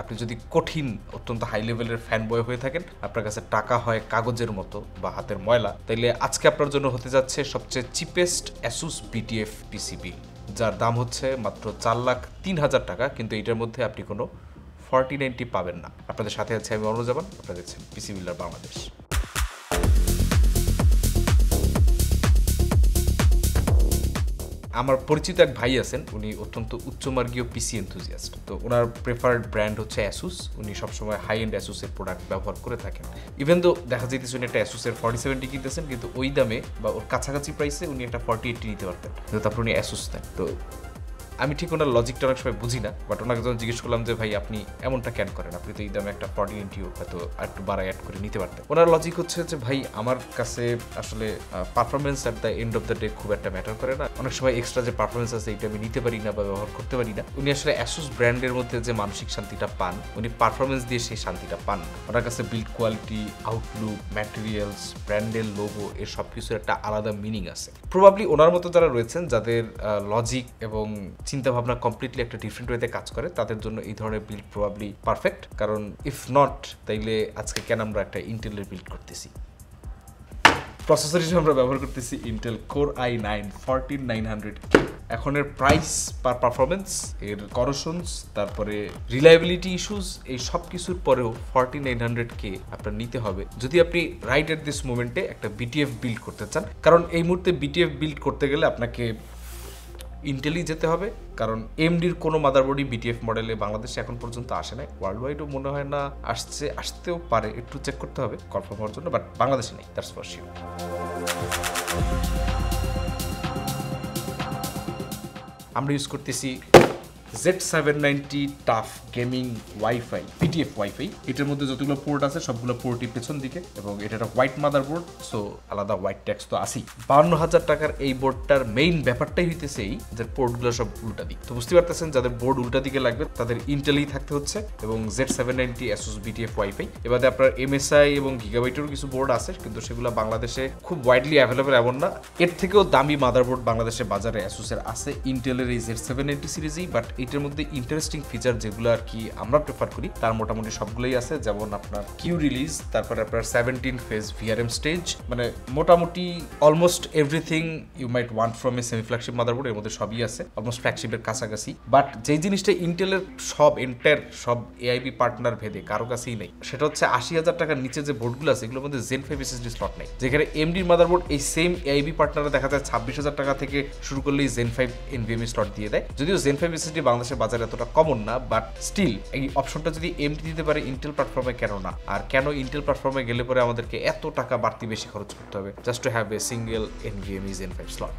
আপনি যদি কঠিন, অত্যন্ত হাই লেভেলের ফ্যান বয় হয়ে থাকেন, আপনার কাছে টাকা হয় কাগজের মতো বা হাতের ময়লা, তাইলে আজকে আপনার জন্য হতে যাচ্ছে সবচেয়ে চিপেস্ট অ্যাসুস বিটিএফ পিসিবি যার দাম হচ্ছে মাত্র চার লাখ তিন হাজার টাকা, কিন্তু এটার মধ্যে আপনি কোনো ফর্টি নাইনটি পাবেন না। আপনাদের সাথে আছে আমি অনুজাবান আপনারা দেখছেন পিসি বিল্ডার বাংলাদেশ আমার পরিচিত এক ভাই আছেন, উনি অত্যন্ত উচ্চমার্গীয় পিসি এনথুজিয়াস্ট তো ওনার প্রেফার্ড ব্র্যান্ড হচ্ছে অ্যাসুস উনি সবসময় হাই এন্ড অ্যাসুসের প্রোডাক্ট ব্যবহার করে থাকেন। ইভেন তো দেখা যাইতেছে উনি একটা অ্যাসুসের ফর্টি সেভেন্টি কিনতেছেন, কিন্তু ওই দামে বা ওর কাছাকাছি প্রাইসে উনি একটা ফর্টি এইটটি নিতে পারতেন। কিন্তু তারপর উনি অ্যাসুস নেন। তো আমি ঠিক ওনার লজিকটা অনেক সময় বুঝি না বাট ওনাকে যখন জিজ্ঞেস করলাম যে, ভাই, আপনি এমনটা কেন করেন? আপনি তো এই দামে একটা ইন্টিও হয়তো একটু বাড়াই অ্যাড করে নিতে পারতেন। ওনার লজিক হচ্ছে যে, ভাই, আমার কাছে আসলে performance at the end of the day খুব একটা ম্যাটার করে না। অনেক সময় এক্সট্রা যে পারফরমেন্স আছে এটা আমি নিতে পারি না বা ব্যবহার করতে পারি না। উনি আসলে অ্যাসোস ব্র্যান্ডের মধ্যে যে মানসিক শান্তিটা পান, উনি পারফরমেন্স দিয়ে সেই শান্তিটা পান। ওনার কাছে বিল্ড কোয়ালিটি আউটলুক ম্যাটেরিয়ালস ব্র্যান্ডের লোগো এর সব কিছুর একটা আলাদা মিনিং আছে। প্রবাবলি ওনার মতো যারা রয়েছেন, যাদের লজিক এবং চিন্তাভাবনা কমপ্লিটলি একটা ডিফারেন্ট ওয়েতে কাজ করে, তাদের জন্য এই ধরনের বিল্ড প্রবাবলি পারফেক্ট কারণ ইফ নট তাইলে আজকে কেন আমরা একটা ইন্টেলের বিল্ড করতেছি? প্রসেসর হিসেবে আমরা ব্যবহার করতেছি Intel core i nine fourteen nine hundred এখন এর প্রাইস পার পারফরমেন্স এর করশনস তারপরে রিলায়েবিলিটি ইস্যুস এই সব কিছুর পরেও ফর্টি নাইন হান্ড্রেড কে আপনার নিতে হবে। যদি আপনি রাইট এট দিস মোমেন্টে একটা বিটিএফ বিল্ড করতে চান, কারণ এই মুহূর্তে বিটিএফ বিল্ড করতে গেলে আপনাকে ইন্টেলই যেতে হবে, কারণ এমডির কোনো মাদারবোর্ডই বিটিএফ মডেলে বাংলাদেশে এখন পর্যন্ত আসে নাই। ওয়ার্ল্ড ওয়াইডও মনে হয় না, আসছে, আসতেও পারে, একটু চেক করতে হবে কনফার্ম হওয়ার জন্য বাট বাংলাদেশে নেই দ্যাটস ফর শিওর আমরা ইউজ করতেছি Z seven ninety tough gaming wifi PTF wifi এটার মধ্যে যতগুলো পোর্ট আছে, সবগুলো পোর্টই পেছন দিকে, এবং এটা একটা হোয়াইট মাদার বোর্ড সো আলাদা হোয়াইট ট্যাক্স তো আসি বান্ন হাজার টাকার এই বোর্ডটার মেইন ব্যাপারটাই হইতেছে এই যে পোর্টগুলো সব উল্টা দিক। তো বুঝতে পারতেছেন, যাদের বোর্ড উল্টা দিকে লাগবে, তাদের ইন্টেলেই থাকতে হচ্ছে, এবং Z seven ninety Asus BTF wifi এবারে আপনার এমএসআই এবং গিগাবাইটেরও কিছু বোর্ড আছে, কিন্তু সেগুলো বাংলাদেশে খুব ওয়াইডলি অ্যাভেলেবেল এমন না। এর থেকেও দামি মাদারবোর্ড বাংলাদেশে বাজারে অ্যাসুসের আছে ইন্টেলের এই জেড সেভেন নাইনটি সিরিজেই বাট এটার মধ্যে ইন্টারেস্টিং ফিচার যেগুলো আর কি আমরা প্রেফার করি, তার মোটামুটি সবগুলোই আছে। যেমন আপনার কিউ রিলিজ তারপরে আপনার সেভেন্টিন ফেজ ভিআরএম স্টেজ মানে মোটামুটি almost everything you might want from a semi flagship motherboard এর মধ্যে সবই আছে অলমোস্ট ফ্ল্যাগশিপের কাছাকাছি। বাট যেই জিনিসটা ইন্টেলের সব এন্টার সব এআইবি পার্টনার ভেদে কারও কাছেই নেই, সেটা হচ্ছে আশি হাজার টাকার নিচে যে বোর্ডগুলো আছে, এগুলোর মধ্যে জেন ফাইভ এসএসডি স্লট নেই। যেখানে এমডির মাদারবোর্ড এই সেম এআইবি পার্টনারে দেখা যায় ছাব্বিশ হাজার টাকা থেকে শুরু করলেই জেন ফাইভ এনভিএমই স্লট দিয়ে দেয়। যদিও জেন ফাইভ এসএসডি বাংলাদেশের বাজারে এতটা কমন না বাট স্টিল এই অপশনটা যদি এমডি দিতে পারে ইন্টেল প্ল্যাটফর্মে কেন না? আর কেন ইন্টেল প্ল্যাটফর্মে গেলে পরে আমাদেরকে এত টাকা বাড়তি বেশি খরচ করতে হবে? Just to have a single NVM is an five slot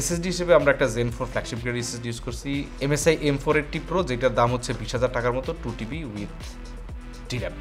SSD হিসেবে আমরা একটা gen four flagship grade SSD use করছি। MSI M four eighty pro যেটার দাম হচ্ছে বিশ হাজার টাকার মতো two TB with DRAM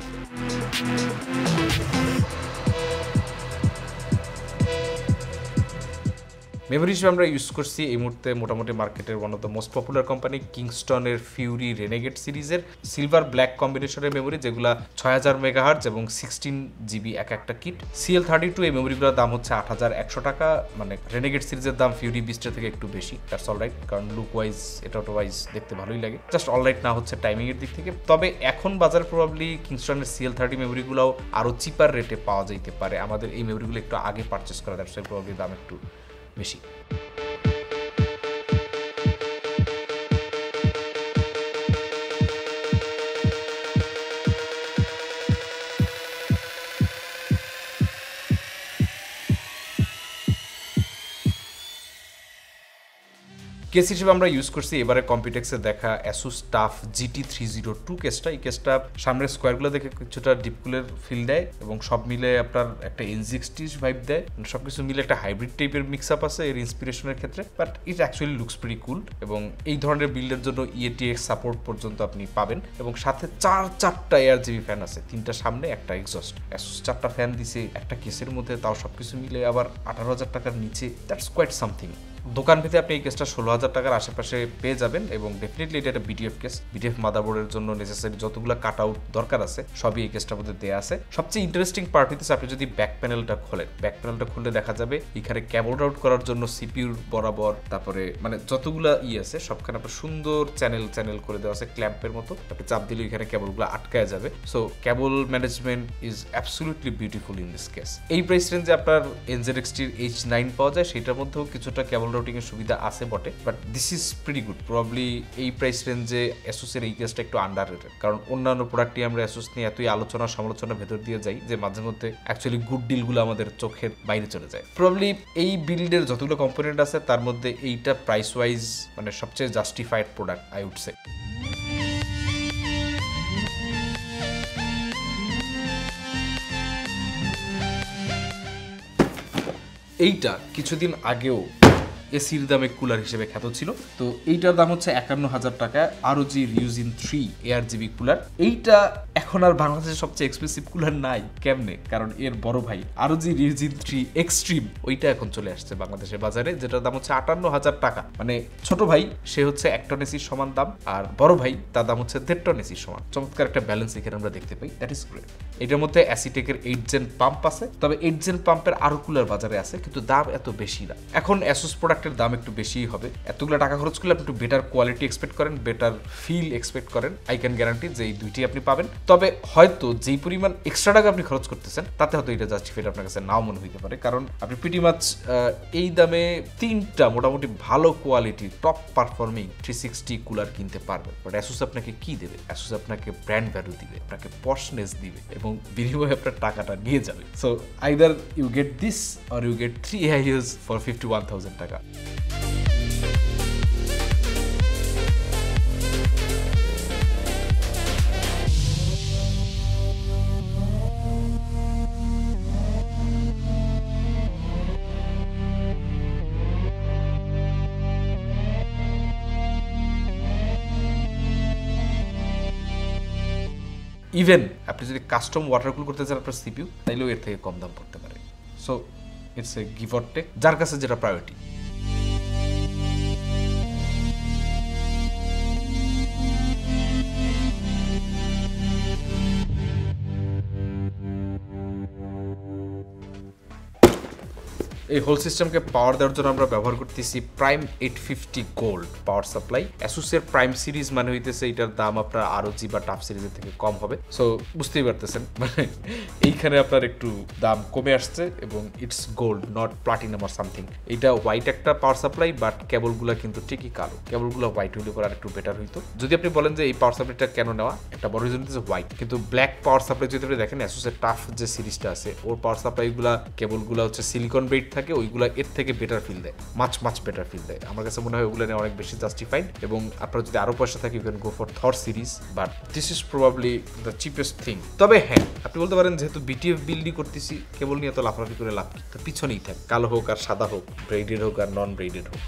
memory হিসেবে আমরা ইউজ করছি এই মুহূর্তে মোটামুটি মার্কেটের one of the most popular company কিংস্টনের Fury Renegade সিরিজের সিলভার ব্ল্যাক কম্বিনেশনের মেমোরি যেগুলো ছয় হাজার মেগাহার্জ এবং সিক্সটিন জিবি এক একটা কিট সিএল থার্টি টু এই মেমোরিগুলোর দাম হচ্ছে আট হাজার একশো টাকা। মানে রেনেগেট সিরিজের দাম ফিউরি বিস্টের থেকে একটু বেশি। দ্যাটস অল রাইট কারণ লুক ওয়াইজ এটা ওয়াইজ দেখতে ভালোই লাগে। জাস্ট অল রাইট না হচ্ছে টাইমিং এর দিক থেকে। তবে এখন বাজার প্রবাবলি কিংস্টনের সিএল থার্টি মেমোরিগুলোও আরও চিপার রেটে পাওয়া যেতে পারে। আমাদের এই মেমোরিগুলো একটু আগে পারচেস করা দ্যাটস প্রবাবলি দাম একটু বেশি কেস হিসেবে আমরা ইউজ করছি এবারে কম্পিউটেক্সে দেখা ASUS TUF GT three zero two কেসটা। এই কেসটা সামনের স্কোয়ারগুলো দেখে কিছুটা ডিপকুলের ফিল দেয় এবং সব মিলে আপনার একটা এনজিক্সটি ভাইব দেয়। সব কিছু মিলে একটা হাইব্রিড টাইপের মিক্স আপ আছে এর ইন্সপিরেশনের ক্ষেত্রে। But it actually looks pretty cool এবং এই ধরনের বিল্ডের জন্য ইএটিএক্স সাপোর্ট পর্যন্ত আপনি পাবেন এবং সাথে চার, চারটা এয়ার জিবি ফ্যান আছে। তিনটা সামনে, একটা এক্সস্ট অ্যাসুস চারটা ফ্যান দিছে একটা কেসের মধ্যে, তাও সব কিছু মিলে আবার আঠারো হাজার টাকার নিচে। দ্যাটস কোয়াইট সামথিং দোকান ভেতরে আপনি এই কেসটা ষোলো হাজার টাকার আশেপাশে পেয়ে যাবেন এবং ডেফিনেটলি এটা একটা বিটিএফ কেস বিটিএফ মাদারবোর্ডের জন্য নেসেসারি যতগুলো কাট আউট দরকার আছে, সবই এই কেসটার মধ্যে দেওয়া আছে। সবচেয়ে ইন্টারেস্টিং পার্ট হইতেছে আপনি যদি ব্যাক প্যানেলটা খোলেন ব্যাক প্যানেলটা খুললে দেখা যাবে এখানে ক্যাবল আউট করার জন্য সিপিউর বরাবর, তারপরে মানে যতগুলা ই আছে, সবখানে আপনার সুন্দর চ্যানেল চ্যানেল করে দেওয়া আছে ক্ল্যাম্পের মতো। আপনি চাপ দিলে এখানে কেবলগুলো আটকায় যাবে। So cable management is absolutely beautiful in this case এই প্রাইস রেঞ্জে আপনার এনজেড এক্সটির এইচ নাইন পাওয়া যায়, সেটার মধ্যেও কিছুটা কেবল রাউটিং এর সুবিধা আছে বটে but this is pretty good probably এই প্রাইস রেঞ্জে অ্যাসুসের এই কেসটা একটু আন্ডার রেটেড কারণ অন্যান্য প্রোডাক্টই আমরা অ্যাসোস নিয়ে এতই আলোচনা সমালোচনা ভেতর দিয়ে যাই যে মাঝে মধ্যে অ্যাকচুয়ালি গুড ডিলগুলো আমাদের চোখের বাইরে চলে যায়। প্রবলি এই বিল্ডের যতগুলো কম্পোনেন্ট আছে, তার মধ্যে এইটা প্রাইস ওয়াইজ মানে সবচেয়ে justified product I would say এইটা কিছুদিন আগেও এসির দামে কুলার হিসেবে খ্যাত ছিল। তো এইটার দাম হচ্ছে একান্ন হাজার টাকা। আরও G Ryujin three air GB cooler, এইটা এখন আর বাংলাদেশের সবচেয়ে এক্সপেন্সিভ কুলার নাই, কেমনে? কারণ এর বড় ভাই আরও যে রিউজিন থ্রি এক্সট্রিম ওইটা এখন চলে আসছে বাংলাদেশের বাজারে, যেটার দাম হচ্ছে আটান্ন হাজার টাকা। মানে ছোট ভাই, সে হচ্ছে এক টন এসির সমান দাম, আর বড় ভাই, তার দাম হচ্ছে দেড় টন এসির সমান। চমৎকার একটা ব্যালেন্স এখানে আমরা দেখতে পাই দ্যাট ইজ গ্রেট এটার মধ্যে অ্যাসিটেকের এইট জেন পাম্প আছে, তবে এইট জেন পাম্পের আরও কুলার বাজারে আছে, কিন্তু দাম এত বেশি না। এখন অ্যাসোস প্রোডাক্টের দাম একটু বেশিই হবে। এতগুলো টাকা খরচ করলে আপনি একটু বেটার কোয়ালিটি এক্সপেক্ট করেন বেটার ফিল এক্সপেক্ট করেন আই ক্যান গ্যারান্টি যে এই দুইটি আপনি পাবেন। তবে হয়তো যেই পরিমাণ এক্সট্রা টাকা আপনি খরচ করতেছেন, তাতে হয়তো এটা জাস্টিফাইড আপনার কাছে নাও মনে হইতে পারে। কারণ আপনি পিটি মাছ এই দামে তিনটা মোটামুটি ভালো quality top performing three sixty cooler কিনতে পারবেন। বাট অ্যাসুস আপনাকে কি দেবে? অ্যাসুস আপনাকে ব্র্যান্ড ভ্যালু দিবে, আপনাকে পশনেস দিবে এবং বিনিময়ে আপনার টাকাটা নিয়ে যাবে। So either you get this or you get three IS for fifty one thousand টাকা। ইভেন আপনি যদি কাস্টম ওয়াটার কুল করতে চান আপনার সিপিউ তাইলেও এর থেকে কম দাম পড়তে পারে। So it's a give or take যার কাছে যেটা প্রায়োরিটি এই হোল সিস্টেমকে পাওয়ার দেওয়ার জন্য আমরা ব্যবহার করতেছি Prime eight fifty gold power supply অ্যাসুসের prime series মানে হইতেছে এটার দাম আপনার আরও জি বা টাফ সিরিজের থেকে কম হবে। সো বুঝতেই পারতেছেন। মানে এইখানে আপনার একটু দাম কমে আসছে এবং it's gold not platinum or something এটা হোয়াইট একটা পাওয়ার সাপ্লাই বাট কেবলগুলো কিন্তু ঠিকই কালো। কেবলগুলো হোয়াইট হইলে করে আর একটু বেটার হইতো। যদি আপনি বলেন যে এই পাওয়ার সাপ্লাইটা কেন নেওয়া, একটা বড় রিজন হচ্ছে হোয়াইট কিন্তু ব্ল্যাক পাওয়ার সাপ্লাই যদি আপনি দেখেন অ্যাসুসের টাফ যে সিরিজটা আছে, ওর পাওয়ার সাপ্লাইগুলো কেবলগুলো হচ্ছে সিলিকন বেড থাকে। ওইগুলো এর থেকে বেটার ফিল দেয় মাছ মাছ বেটার ফিল দেয়। আমার কাছে মনে হয় ওগুলো নিয়ে অনেক বেশি জাস্টিফাইড এবং আপনার যদি আরও পয়সা থাকে you can go for Thor series but this is probably the cheapest thing তবে হ্যাঁ আপনি বলতে পারেন, যেহেতু বিটিএফ বিল্ডই করতেছি কেবল নিয়ে এত লাফালাফি করে লাভ তো পিছনেই থাক, কালো হোক আর সাদা হোক ব্রেডেড হোক আর নন ব্রেডেড হোক।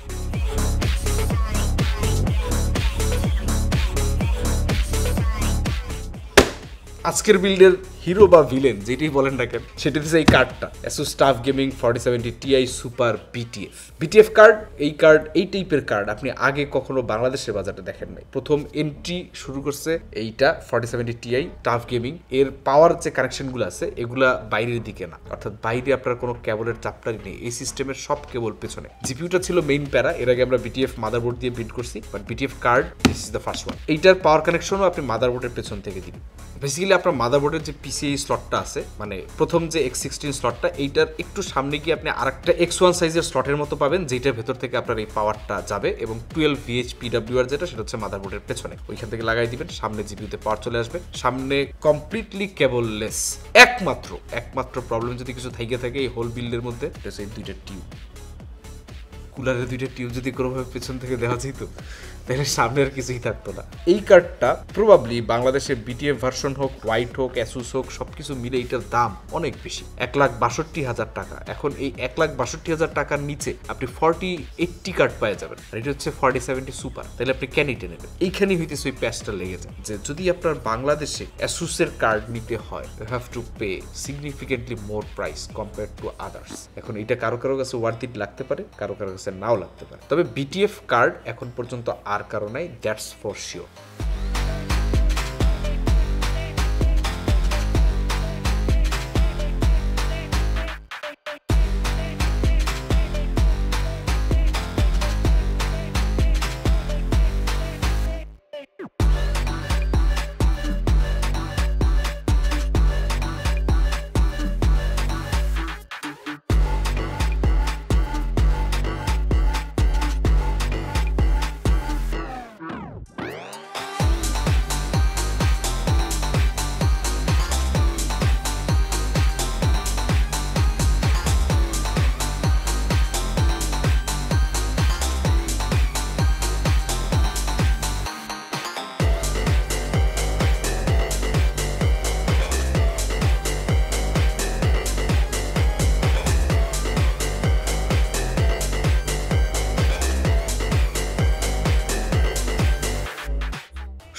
আজকের বিল্ডের হিরো বা ভিলেন যেটি বলেন না কেন, সেটি হচ্ছে এই কার্ডটা ASUS TUF gaming forty seventy Ti super BTF BTF card এই কার্ড এই টাইপের কার্ড আপনি আগে কখনো বাংলাদেশের বাজারে দেখেন নাই। প্রথম এন্ট্রি শুরু করছে এইটা forty seventy Ti TUF gaming এর পাওয়ার যে কানেকশনগুলো আছে, এগুলা বাইরের দিকে না। অর্থাৎ বাইরে আপনার কোনো কেবলের চাপটাই নেই। এই সিস্টেমের সব কেবল পেছনে। জিপিউটা ছিল মেইন প্যারা এর আগে আমরা বিটিএফ মাদারবোর্ড দিয়ে বিল্ড করছি but BTF card this is the first one এইটার পাওয়ার কানেকশনও আপনি মাদারবোর্ডের পেছন থেকে দিবেন। বেসিক্যালি আপনার মাদারবোর্ডের যে পিসিআই স্লটটা আছে মানে প্রথম যে এক্স সিক্সটিন স্লটটা এইটার একটু সামনে গিয়ে আপনি আরেকটা এক্স ওয়ান সাইজের স্লটের মতো পাবেন, যেটার ভেতর থেকে আপনার এই পাওয়ারটা যাবে এবং টুয়েলভ ভিএইচ পিডাব্লিউ আর যেটা, সেটা হচ্ছে মাদারবোর্ডের পেছনে। ওইখান থেকে লাগাই দিবেন, সামনে জিপিউতে পাওয়ার চলে আসবে। সামনে কমপ্লিটলি কেবললেস একমাত্র একমাত্র প্রবলেম যদি কিছু থাইকে থাকে এই হোল বিল্ডের মধ্যে দুইটা টিউব কুলারের দুইটা টিউব যদি কোনোভাবে পেছন থেকে দেওয়া যেত তাহলে সামনের কিছুই থাকতো না। এই কার্ডটা প্রবাবলি বাংলাদেশে বিটিএফ ভার্সন হোক হোয়াইট হোক অ্যাসুস হোক, সবকিছু মিলে এটার দাম অনেক বেশি। এক লাখ বাষট্টি হাজার টাকা। এখন এই এক লাখ বাষট্টি হাজার টাকার নিচে আপনি ফর্টি এইটটি কার্ড পাওয়া যাবেন। আর এটা হচ্ছে ফর্টি সেভেন্টি সুপার তাহলে আপনি কেন এটা নেবেন? এইখানেই হইতেছে ওই প্যাচটা লেগে যায়। যে যদি আপনার বাংলাদেশে অ্যাসুসের কার্ড নিতে হয় you have to pay significantly more price compare to others এখন এটা কারও কারও কাছে ওয়ার্থ ইট লাগতে পারে, কারও কারও কাছে নাও লাগতে পারে। তবে বিটিএফ কার্ড এখন পর্যন্ত আর কারও নাই দ্যাটস ফর শিওর।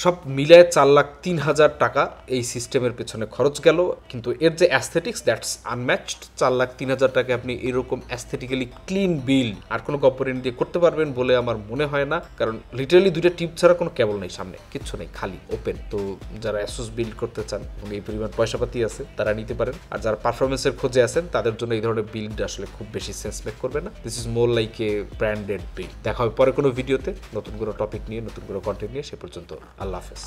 সব মিলায় চার লাখ তিন হাজার টাকা এই সিস্টেমের পেছনে খরচ গেল। কিন্তু এর যে অ্যাস্থেটিক্স দ্যাটস আনম্যাচড চার লাখ তিন হাজার টাকা আপনি এরকম অ্যাস্থেটিক্যালি ক্লিন বিল আর কোনো কম্পোনেন্ট দিয়ে করতে পারবেন বলে আমার মনে হয় না। কারণ লিটারালি দুইটা টিপ ছাড়া কোনো কেবল নেই সামনে, কিচ্ছু নেই, খালি ওপেন তো যারা অ্যাসোস বিল্ড করতে চান, এবং এই পরিমাণ পয়সাপাতি আছে, তারা নিতে পারেন। আর যারা পারফরমেন্সের খোঁজে আছেন, তাদের জন্য এই ধরনের বিল্ড আসলে খুব বেশি সেন্স মেক করবে না। This is more like a branded build দেখা হবে পরে কোনো ভিডিওতে নতুন কোনো টপিক নিয়ে, নতুন কোনো কন্টেন্ট নিয়ে, সে পর্যন্ত আল্লাহ হাফেজ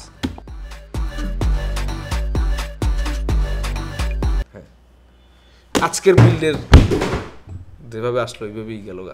হ্যাঁ। আজকের বিল্ডের যেভাবে আসলো ওইভাবেই গেল গা